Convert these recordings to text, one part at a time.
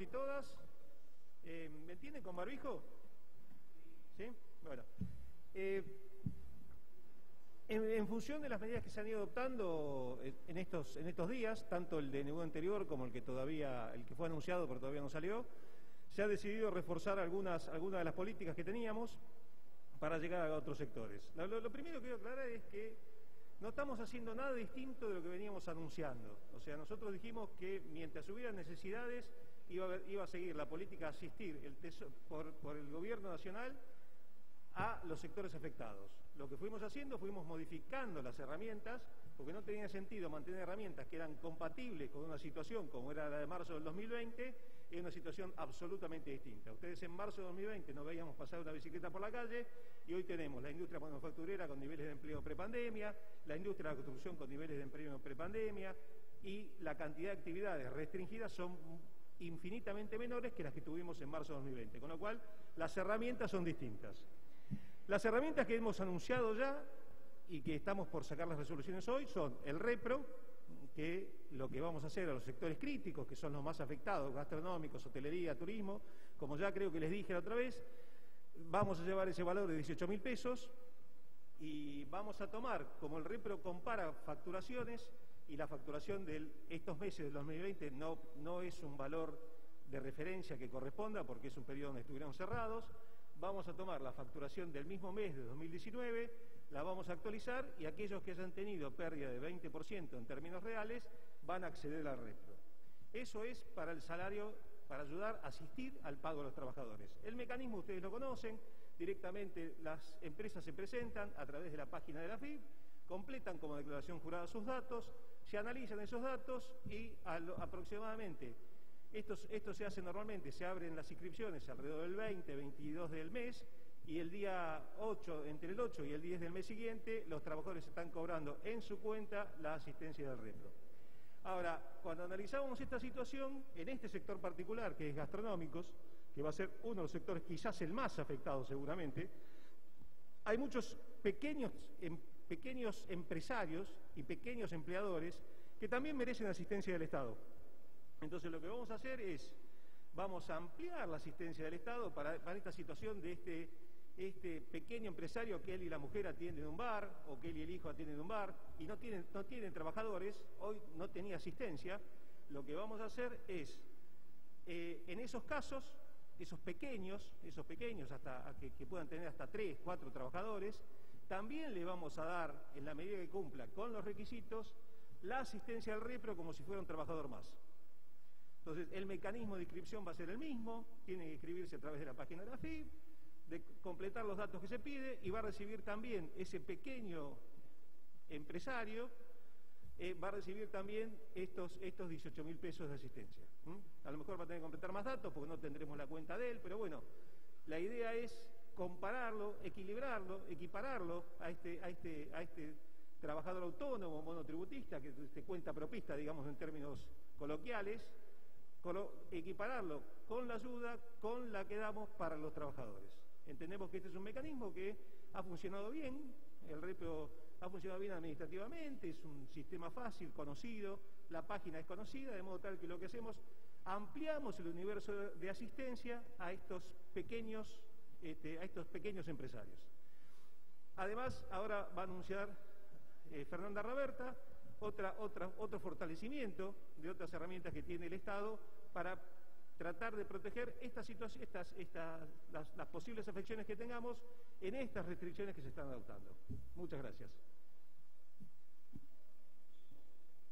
y todas. Eh, ¿Me entienden con barbijo? ¿Sí? Bueno. Eh, en, función de las medidas que se han ido adoptando en estos, en estos días, tanto el de nuevo anterior como el que todavía, el que fue anunciado pero todavía no salió, se ha decidido reforzar algunas, algunas de las políticas que teníamos para llegar a otros sectores. Lo, lo primero que quiero aclarar es que no estamos haciendo nada distinto de lo que veníamos anunciando. O sea, nosotros dijimos que mientras hubiera necesidades iba a, iba a seguir la política a asistir el por, el Gobierno Nacional a los sectores afectados. Lo que fuimos haciendo, fuimos modificando las herramientas, porque no tenía sentido mantener herramientas que eran compatibles con una situación como era la de marzo del 2020, en una situación absolutamente distinta. Ustedes en marzo del 2020 no veíamos pasar una bicicleta por la calle y hoy tenemos la industria manufacturera con niveles de empleo prepandemia, la industria de la construcción con niveles de empleo prepandemia y la cantidad de actividades restringidas son infinitamente menores que las que tuvimos en marzo del 2020, con lo cual las herramientas son distintas. Las herramientas que hemos anunciado ya y que estamos por sacar las resoluciones hoy son el REPRO, que lo que vamos a hacer a los sectores críticos, que son los más afectados, gastronómicos, hotelería, turismo, como ya creo que les dije la otra vez, vamos a llevar ese valor de 18 mil pesos y vamos a tomar, como el REPRO compara facturaciones, y la facturación de estos meses del 2020 no, no es un valor de referencia que corresponda porque es un periodo donde estuvieron cerrados, vamos a tomar la facturación del mismo mes de 2019, la vamos a actualizar y aquellos que hayan tenido pérdida de 20% en términos reales van a acceder al repro. Eso es para el salario, para ayudar a asistir al pago de los trabajadores. El mecanismo ustedes lo conocen, directamente las empresas se presentan a través de la página de la FIB, completan como declaración jurada sus datos, se analizan esos datos y aproximadamente esto, se hace normalmente, se abren las inscripciones alrededor del 20, 22 del mes y el día 8, entre el 8 y el 10 del mes siguiente, los trabajadores están cobrando en su cuenta la asistencia del retro. Ahora, cuando analizamos esta situación, en este sector particular, que es gastronómicos, que va a ser uno de los sectores quizás el más afectado seguramente, hay muchos pequeños, em, pequeños empresarios y pequeños empleadores que también merecen asistencia del Estado. Entonces lo que vamos a hacer es, vamos a ampliar la asistencia del Estado para, esta situación de este, este, pequeño empresario que él y la mujer atienden en un bar o que él y el hijo atienden en un bar y no tienen, no tienen trabajadores, hoy no tenía asistencia, lo que vamos a hacer es, eh, en esos casos, esos pequeños, esos pequeños hasta que, que puedan tener hasta tres, cuatro trabajadores, también le vamos a dar, en la medida que cumpla con los requisitos, la asistencia al repro como si fuera un trabajador más. Entonces, el mecanismo de inscripción va a ser el mismo, tiene que inscribirse a través de la página de la FIB, de completar los datos que se pide y va a recibir también ese pequeño empresario, eh, va a recibir también estos, estos 18 mil pesos de asistencia. A lo mejor va a tener que completar más datos porque no tendremos la cuenta de él, pero bueno, la idea es compararlo, equilibrarlo, equipararlo a este, este, a este trabajador autónomo, monotributista, que se cuenta propista, digamos, en términos coloquiales, equipararlo con la ayuda con la que damos para los trabajadores. Entendemos que este es un mecanismo que ha funcionado bien, el REPO ha funcionado bien administrativamente, es un sistema fácil, conocido, la página es conocida, de modo tal que lo que hacemos, ampliamos el universo de asistencia a estos pequeños, este, a estos pequeños empresarios. Además, ahora va a anunciar eh, Fernanda Raberta otra, otra, otro fortalecimiento de otras herramientas que tiene el Estado para tratar de proteger estas estas, estas, las, las posibles afecciones que tengamos en estas restricciones que se están adoptando. Muchas gracias.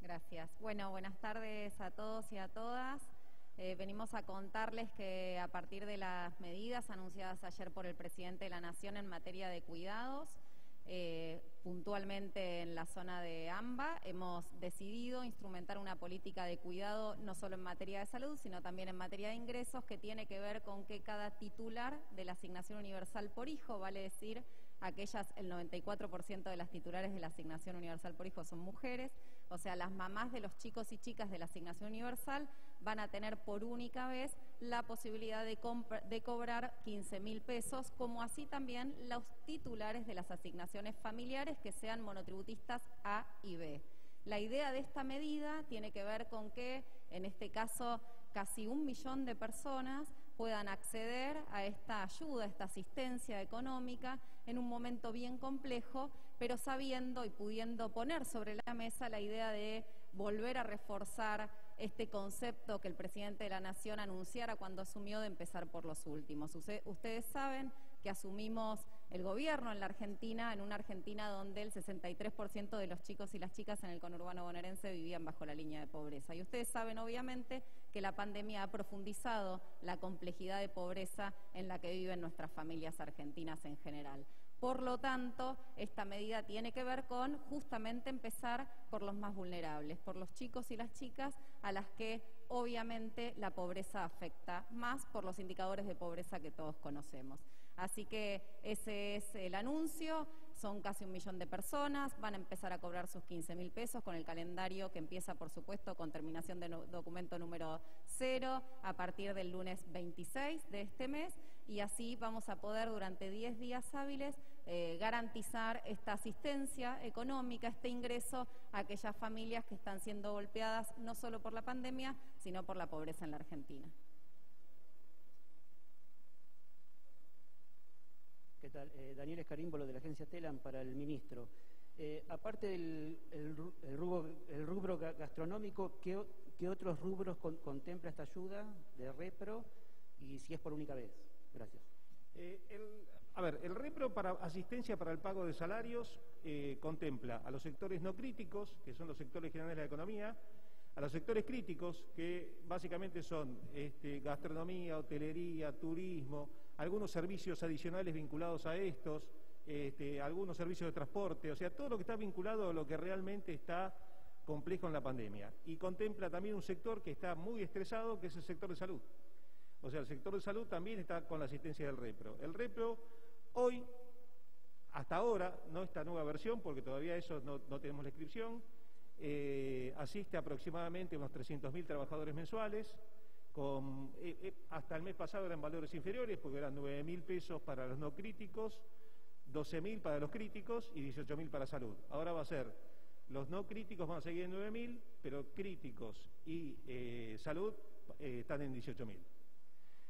Gracias. Bueno, buenas tardes a todos y a todas. Eh, venimos a contarles que a partir de las medidas anunciadas ayer por el presidente de la Nación en materia de cuidados, eh, puntualmente en la zona de AMBA. Hemos decidido instrumentar una política de cuidado no solo en materia de salud, sino también en materia de ingresos, que tiene que ver con que cada titular de la asignación universal por hijo, vale decir, aquellas, el 94% de las titulares de la asignación universal por hijo son mujeres, o sea, las mamás de los chicos y chicas de la asignación universal van a tener por única vez la posibilidad de, cobrar 15 mil pesos, como así también los titulares de las asignaciones familiares que sean monotributistas A y B. La idea de esta medida tiene que ver con que, en este caso, casi un millón de personas puedan acceder a esta ayuda, a esta asistencia económica en un momento bien complejo, pero sabiendo y pudiendo poner sobre la mesa la idea de volver a reforzar este concepto que el presidente de la Nación anunciara cuando asumió de empezar por los últimos. Ustedes saben que asumimos el gobierno en la Argentina, en una Argentina donde el 63% de los chicos y las chicas en el conurbano bonaerense vivían bajo la línea de pobreza. Y ustedes saben, obviamente, que la pandemia ha profundizado la complejidad de pobreza en la que viven nuestras familias argentinas en general. Por lo tanto, esta medida tiene que ver con justamente empezar por los más vulnerables, por los chicos y las chicas a las que obviamente la pobreza afecta más por los indicadores de pobreza que todos conocemos. Así que ese es el anuncio, son casi un millón de personas, van a empezar a cobrar sus 15 mil pesos con el calendario que empieza, por supuesto, con terminación de documento número cero a partir del lunes 26 de este mes y así vamos a poder durante 10 días hábiles eh, garantizar esta asistencia económica, este ingreso a aquellas familias que están siendo golpeadas no solo por la pandemia, sino por la pobreza en la Argentina. ¿Qué tal? Eh, Daniel Escarímbolo de la agencia TELAM para el ministro. Eh, aparte del el, rubro, gastronómico, ¿qué, otros rubros contempla esta ayuda de repro y si es por única vez? Gracias. Eh, a ver, el repro para asistencia para el pago de salarios contempla a los sectores no críticos, que son los sectores generales de la economía, a los sectores críticos, que básicamente son este, gastronomía, hotelería, turismo, algunos servicios adicionales vinculados a estos, este, algunos servicios de transporte, o sea, todo lo que está vinculado a lo que realmente está complejo en la pandemia. Y contempla también un sector que está muy estresado, que es el sector de salud. O sea, el sector de salud también está con la asistencia del REPRO. El REPRO hoy, hasta ahora, no esta nueva versión, porque todavía eso no, tenemos la inscripción, eh, asiste aproximadamente unos 300.000 trabajadores mensuales, eh, eh, hasta el mes pasado eran valores inferiores porque eran 9 mil pesos para los no críticos, 12 mil para los críticos y 18 mil para salud. Ahora va a ser, los no críticos van a seguir en 9 mil, pero críticos y salud están en 18 mil.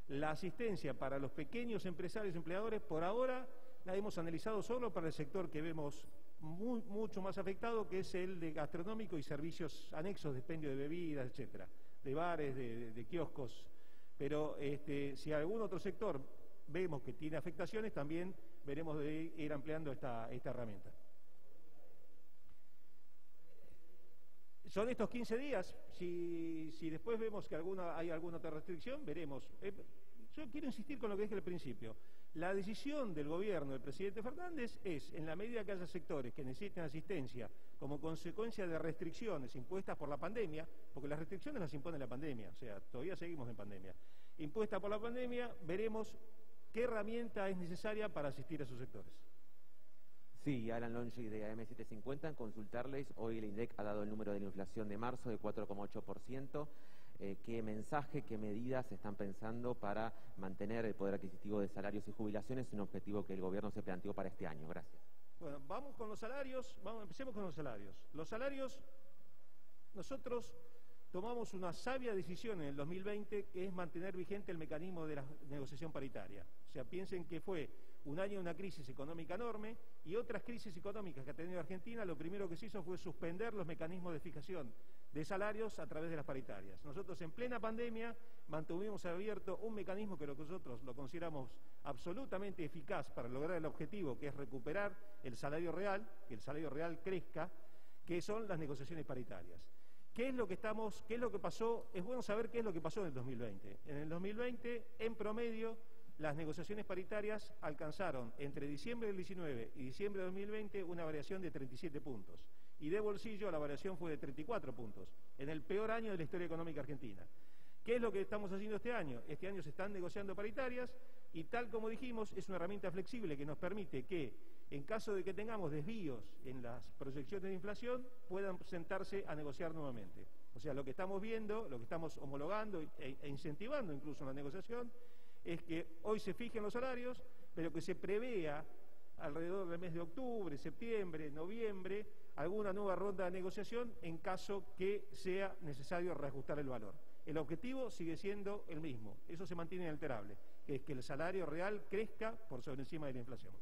La asistencia para los pequeños empresarios y empleadores, por ahora la hemos analizado solo para el sector que vemos mucho más afectado, que es el de gastronómico y servicios anexos, expendio de bebidas, etcétera de bares, de, kioscos, pero este, si algún otro sector vemos que tiene afectaciones, también veremos de ir ampliando esta, herramienta. Son estos 15 días, si, después vemos que alguna, hay alguna otra restricción, veremos. Eh, yo quiero insistir con lo que dije al principio. La decisión del gobierno del presidente Fernández es, en la medida que haya sectores que necesiten asistencia como consecuencia de restricciones impuestas por la pandemia, porque las restricciones las impone la pandemia, o sea, todavía seguimos en pandemia, impuesta por la pandemia, veremos qué herramienta es necesaria para asistir a esos sectores. Sí, Alan Longi de AM750, consultarles, hoy el INDEC ha dado el número de la inflación de marzo de 4,8%. Eh, qué mensaje, qué medidas están pensando para mantener el poder adquisitivo de salarios y jubilaciones, un objetivo que el gobierno se planteó para este año. Gracias. Bueno, vamos con los salarios, vamos, empecemos con los salarios. Los salarios, nosotros tomamos una sabia decisión en el 2020 que es mantener vigente el mecanismo de la negociación paritaria. O sea, piensen que fue un año de una crisis económica enorme y otras crisis económicas que ha tenido Argentina, lo primero que se hizo fue suspender los mecanismos de fijación de salarios a través de las paritarias. Nosotros en plena pandemia mantuvimos abierto un mecanismo que nosotros lo consideramos absolutamente eficaz para lograr el objetivo, que es recuperar el salario real, que el salario real crezca, que son las negociaciones paritarias. ¿Qué es lo que estamos, qué es lo que pasó? Es bueno saber qué es lo que pasó en el 2020. En el 2020, en promedio, las negociaciones paritarias alcanzaron entre diciembre del 19 y diciembre del 2020 una variación de 37 puntos. Y de bolsillo la variación fue de 34 puntos, en el peor año de la historia económica argentina. ¿Qué es lo que estamos haciendo este año? Este año se están negociando paritarias y tal como dijimos, es una herramienta flexible que nos permite que, en caso de que tengamos desvíos en las proyecciones de inflación, puedan sentarse a negociar nuevamente. O sea, lo que estamos viendo, lo que estamos homologando e, e incentivando incluso en la negociación, es que hoy se fijen los salarios, pero que se prevea alrededor del mes de octubre, septiembre, noviembre, alguna nueva ronda de negociación en caso que sea necesario reajustar el valor. El objetivo sigue siendo el mismo, eso se mantiene inalterable, que es que el salario real crezca por sobre encima de la inflación.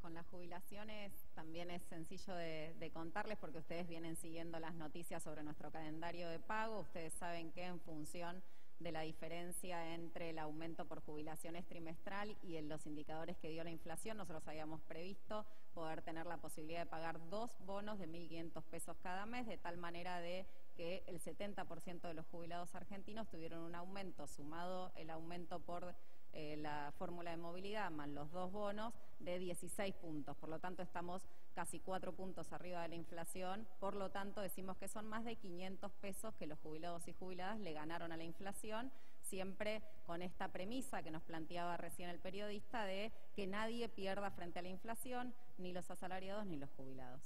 Con las jubilaciones también es sencillo de, de, contarles porque ustedes vienen siguiendo las noticias sobre nuestro calendario de pago. Ustedes saben que en función de la diferencia entre el aumento por jubilaciones trimestral y en los indicadores que dio la inflación, nosotros habíamos previsto poder tener la posibilidad de pagar dos bonos de 1.500 pesos cada mes, de tal manera de que el 70% de los jubilados argentinos tuvieron un aumento, sumado el aumento por eh, la fórmula de movilidad más los dos bonos de 16 puntos. Por lo tanto, estamos casi cuatro puntos arriba de la inflación. Por lo tanto, decimos que son más de 500 pesos que los jubilados y jubiladas le ganaron a la inflación, siempre con esta premisa que nos planteaba recién el periodista de que nadie pierda frente a la inflación, ni los asalariados ni los jubilados.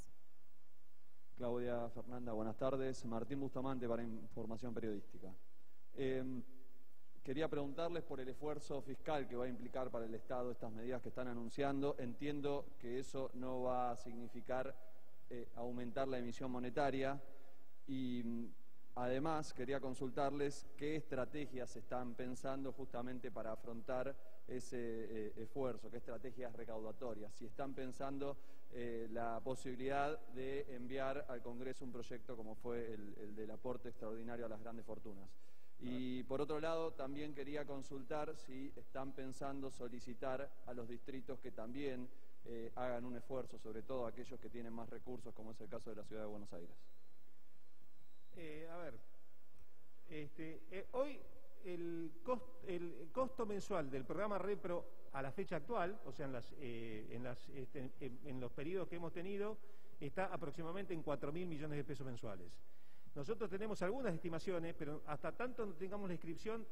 Claudia Fernanda, buenas tardes. Martín Bustamante para Información Periodística. Eh, Quería preguntarles por el esfuerzo fiscal que va a implicar para el Estado estas medidas que están anunciando. Entiendo que eso no va a significar eh, aumentar la emisión monetaria y mm, además quería consultarles qué estrategias están pensando justamente para afrontar ese eh, esfuerzo, qué estrategias recaudatorias, si están pensando eh, la posibilidad de enviar al Congreso un proyecto como fue el del aporte extraordinario a las grandes fortunas. Y por otro lado, también quería consultar si están pensando solicitar a los distritos que también eh, hagan un esfuerzo, sobre todo aquellos que tienen más recursos, como es el caso de la ciudad de Buenos Aires. Eh, a ver, este, eh, hoy el, costo mensual del programa Repro a la fecha actual, o sea, en, este, en los periodos que hemos tenido, está aproximadamente en 4 mil millones de pesos mensuales. Nosotros tenemos algunas estimaciones, pero hasta tanto no tengamos la inscripción,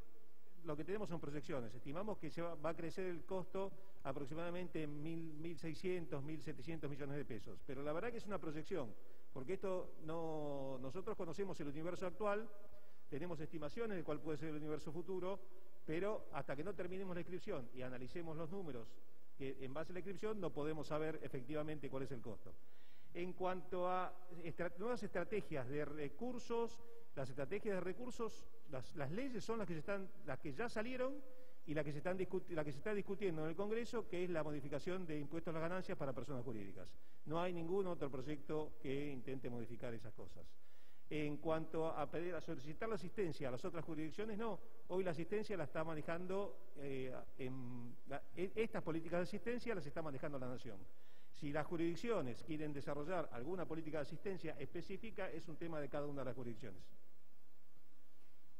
lo que tenemos son proyecciones. Estimamos que va, a crecer el costo aproximadamente en 1.600, 1.700 millones de pesos. Pero la verdad que es una proyección, porque esto no, nosotros conocemos el universo actual, tenemos estimaciones de cuál puede ser el universo futuro, pero hasta que no terminemos la inscripción y analicemos los números en base a la inscripción no podemos saber efectivamente cuál es el costo. En cuanto a nuevas estrategias de recursos, las estrategias de recursos, las, leyes son las que, están, las que ya salieron y la que, se están se está discutiendo en el Congreso, que es la modificación de impuestos a las ganancias para personas jurídicas. No hay ningún otro proyecto que intente modificar esas cosas. En cuanto a pedir, a solicitar la asistencia a las otras jurisdicciones, no. Hoy la asistencia la está manejando, eh, en, e, estas políticas de asistencia las está manejando la Nación. Si las jurisdicciones quieren desarrollar alguna política de asistencia específica, es un tema de cada una de las jurisdicciones.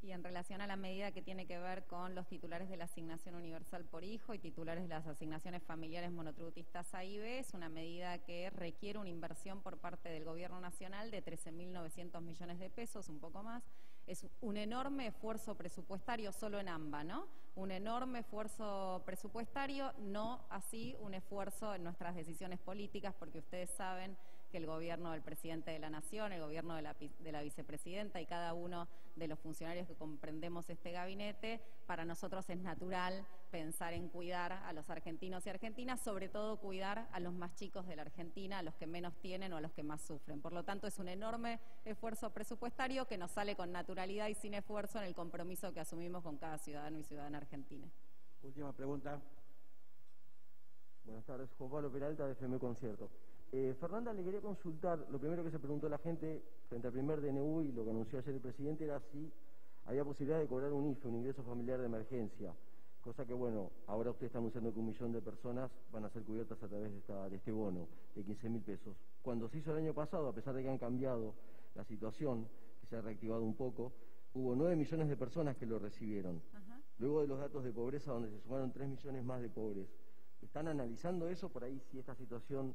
Y en relación a la medida que tiene que ver con los titulares de la asignación universal por hijo y titulares de las asignaciones familiares monotributistas A es una medida que requiere una inversión por parte del Gobierno Nacional de 13.900 millones de pesos, un poco más. Es un enorme esfuerzo presupuestario solo en AMBA, ¿no? Un enorme esfuerzo presupuestario, no así un esfuerzo en nuestras decisiones políticas, porque ustedes saben que el gobierno del presidente de la Nación, el gobierno de la, de la, vicepresidenta y cada uno de los funcionarios que comprendemos este gabinete, para nosotros es natural pensar en cuidar a los argentinos y argentinas, sobre todo cuidar a los más chicos de la Argentina, a los que menos tienen o a los que más sufren. Por lo tanto, es un enorme esfuerzo presupuestario que nos sale con naturalidad y sin esfuerzo en el compromiso que asumimos con cada ciudadano y ciudadana argentina. Última pregunta. Buenas tardes, Juan Pablo Peralta de FM Concierto. Eh, Fernanda, le quería consultar, lo primero que se preguntó la gente frente al primer DNU y lo que anunció ayer el presidente era si había posibilidad de cobrar un IFE, un ingreso familiar de emergencia, cosa que bueno, ahora usted está anunciando que un millón de personas van a ser cubiertas a través de, este bono de 15 mil pesos. Cuando se hizo el año pasado, a pesar de que han cambiado la situación, que se ha reactivado un poco, hubo 9 millones de personas que lo recibieron. Luego de los datos de pobreza, donde se sumaron 3 millones más de pobres. ¿Están analizando eso por ahí si esta situación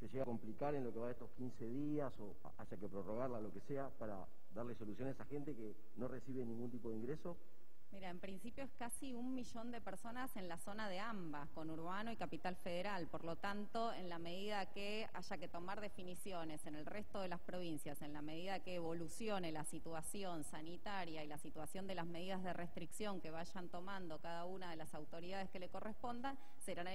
se llega a complicar en lo que va de estos 15 días o haya que prorrogarla, lo que sea, para darle soluciones a gente que no recibe ningún tipo de ingreso? Mira, en principio es casi un millón de personas en la zona de ambas, con Urbano y Capital Federal. Por lo tanto, en la medida que haya que tomar definiciones en el resto de las provincias, en la medida que evolucione la situación sanitaria y la situación de las medidas de restricción que vayan tomando cada una de las autoridades que le correspondan, se irán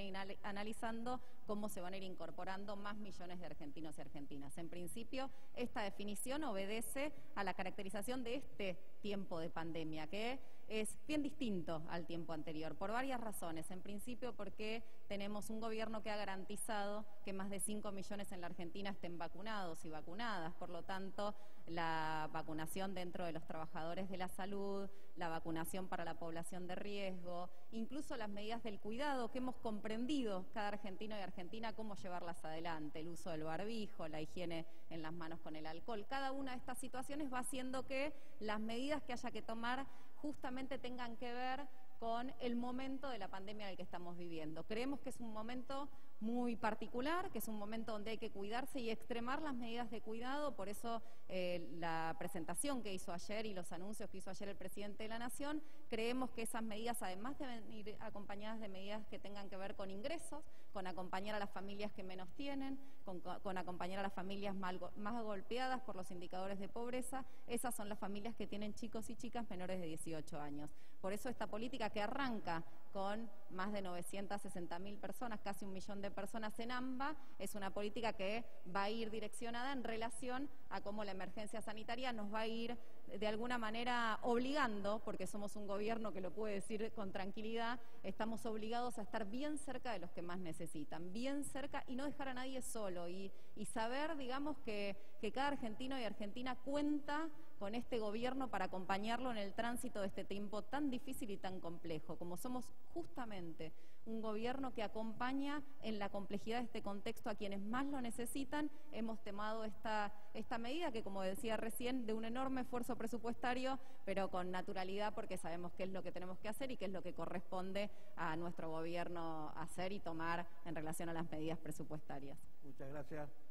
analizando cómo se van a ir incorporando más millones de argentinos y argentinas. En principio, esta definición obedece a la caracterización de este tiempo de pandemia, que es bien distinto al tiempo anterior, por varias razones. En principio, porque tenemos un gobierno que ha garantizado que más de 5 millones en la Argentina estén vacunados y vacunadas. Por lo tanto, la vacunación dentro de los trabajadores de la salud, la vacunación para la población de riesgo, incluso las medidas del cuidado que hemos comprendido cada argentino y argentina cómo llevarlas adelante, el uso del barbijo, la higiene en las manos con el alcohol. Cada una de estas situaciones va haciendo que las medidas que haya que tomar justamente tengan que ver con el momento de la pandemia en el que estamos viviendo. Creemos que es un momento muy particular, que es un momento donde hay que cuidarse y extremar las medidas de cuidado, por eso eh, la presentación que hizo ayer y los anuncios que hizo ayer el presidente de la Nación, creemos que esas medidas además deben ir acompañadas de medidas que tengan que ver con ingresos, con acompañar a las familias que menos tienen, con, acompañar a las familias más, más golpeadas por los indicadores de pobreza, esas son las familias que tienen chicos y chicas menores de 18 años. Por eso esta política que arranca con más de 960 mil personas, casi un millón de personas en AMBA, es una política que va a ir direccionada en relación a cómo la emergencia sanitaria nos va a ir de alguna manera obligando, porque somos un gobierno que lo puede decir con tranquilidad, estamos obligados a estar bien cerca de los que más necesitan, bien cerca y no dejar a nadie solo. Y, saber, digamos, que, que cada argentino y argentina cuenta con este gobierno para acompañarlo en el tránsito de este tiempo tan difícil y tan complejo, como somos justamente un gobierno que acompaña en la complejidad de este contexto a quienes más lo necesitan, hemos tomado esta, esta medida que, como decía recién, de un enorme esfuerzo presupuestario, pero con naturalidad porque sabemos qué es lo que tenemos que hacer y qué es lo que corresponde a nuestro gobierno hacer y tomar en relación a las medidas presupuestarias. Muchas gracias.